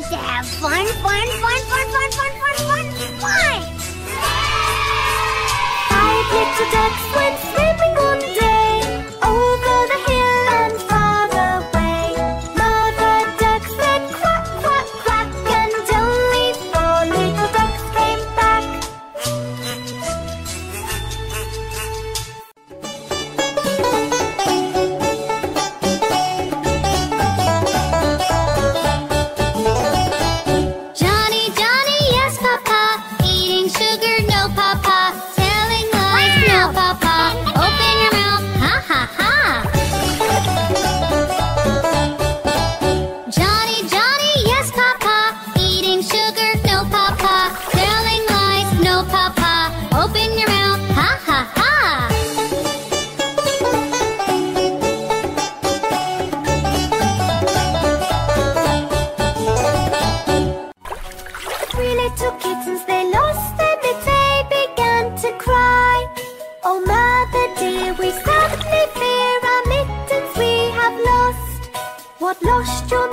like to have fun, fun, fun, fun, fun, fun, fun, fun, fun! Five little ducks went swimming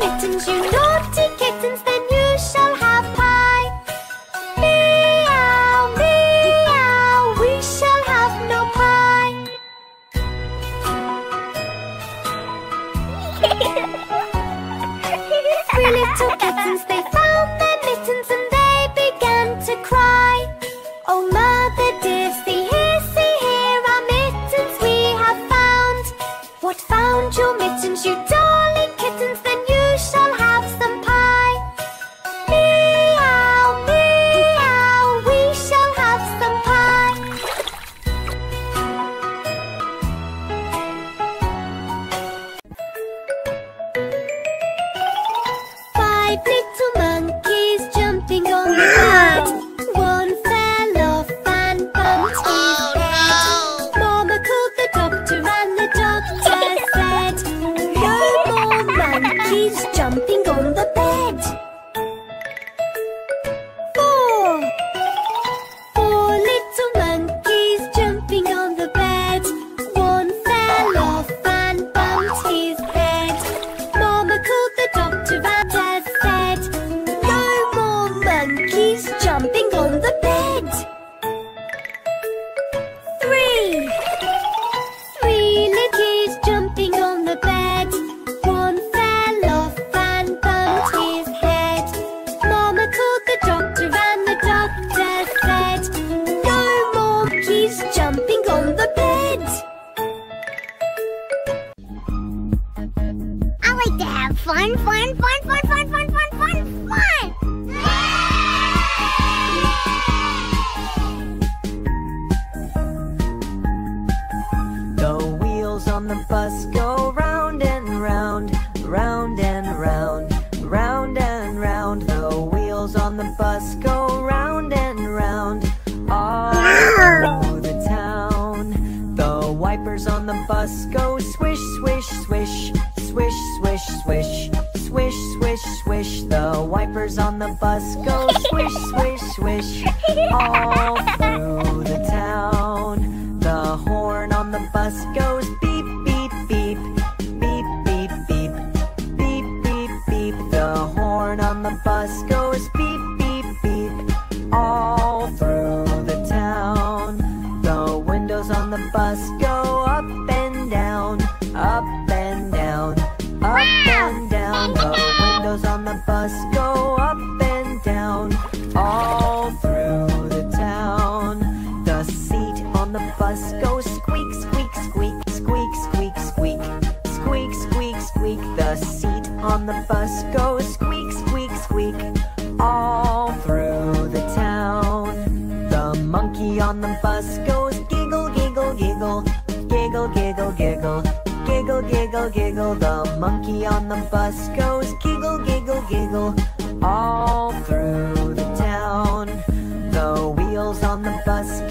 mittens, you naughty Please Wipers on the bus go swish, swish, swish, swish, swish, swish, swish, swish, swish. The wipers on the bus go swish, swish, swish, all through the town. The horn on the bus goes beep, beep, beep, beep, beep, beep, beep, beep, beep. The horn on the bus goes beep, beep, beep, all and down, up and down. The windows on the bus go up and down, all through the town. The seat on the bus goes squeak, squeak, squeak, squeak, squeak, squeak, squeak, squeak, squeak. The seat on the bus goes squeak, squeak, squeak, all through the town. The monkey on the bus giggle, giggle. The monkey on the bus goes giggle, giggle, giggle, all through the town. The wheels on the bus